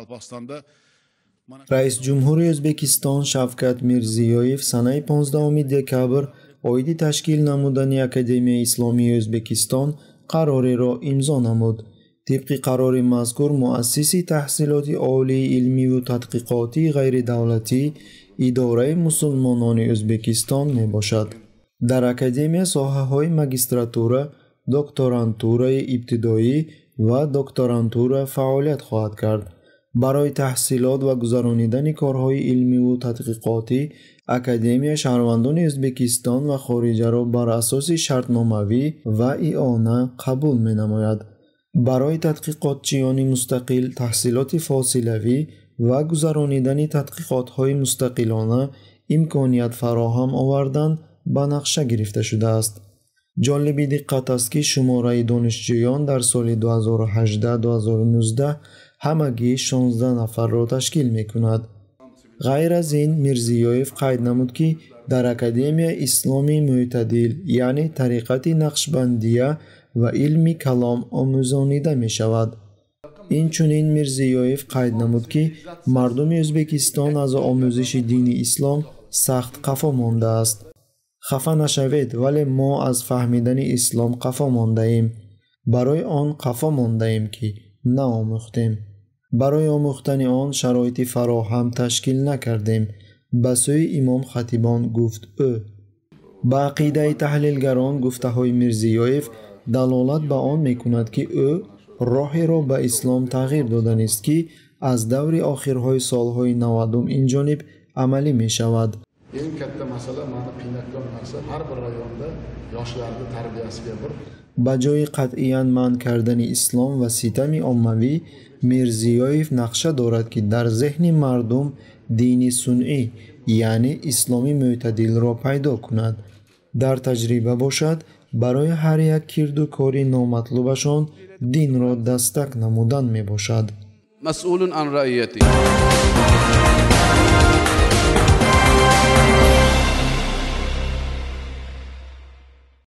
qoraqalpog'istonda раисҷумҳури ӯзбекистон шавкат мирзиёев санаи 15 декабр оиди ташкил намудани академияи исломии ӯзбекистон қарореро имзо намуд тибқи қарори мазкур муассиси таҳсилоти олии илмиву тадқиқотии ғайридавлатӣ идораи мусулмонони ӯзбекистон мебошад дар академия соҳаҳои магистратура докторантураи ибтидоӣ ва докторантура фаъолият хоҳад кард барои таҳсилот ва гузаронидани корҳои илмиву тадқиқотӣ академия шаҳрвандони ӯзбекистон ва хориҷаро бар асоси шартномавӣ ва иона қабул менамояд. Барои тадқиқотчиёни мустақил таҳсилоти фосилавӣ ва гузаронидани тадқиқотҳои мустақилона имконият фароҳам овардан ба нақша гирифта шудааст. Ҷолиби диққат аст ки шумораи донишҷӯён дар соли 2018-2019 ҳамагӣ 16 нафарро ташкил мекунад. Ғайр аз ин мирзиёев қайд намуд ки дар академияи исломи мӯътадил яъне тариқати нақшбандия ва илми калом омӯзонида мешавад. Инчунин мирзиёев қайд намуд ки мардуми ӯзбекистон аз омӯзиши дини ислом сахт қафо мондааст. Хафа нашавед вале мо аз фаҳмидани ислом қафо мондаем. Барои он қафо мондаем ки наомӯхтем барои омӯхтани он шароити фароҳам ташкил накардем. Ба сӯи имом хатибон гуфт ӯ ба ақидаи таҳлилгарон гуфтаҳои мирзиёев далолат ба он мекунад ки ӯ роҳеро ба ислом тағйир доданист ки аз даври охирҳои солҳои навадум инҷониб амалӣ мешавад. Eng katta masala mani qiynayotgan narsa har bir rayonda yoshlarni tarbiyasiga bir ба ҷои қатъиян манъ кардани ислом ва ситами оммавӣ мирзиёев нақша дорад ки дар зеҳни мардум дини сунъӣ яъне исломи мӯътадилро пайдо кунад. Дар таҷриба бошад барои ҳар як кирду кори номатлубашон динро дастак намудан мебошад. Масъулун ан раъияти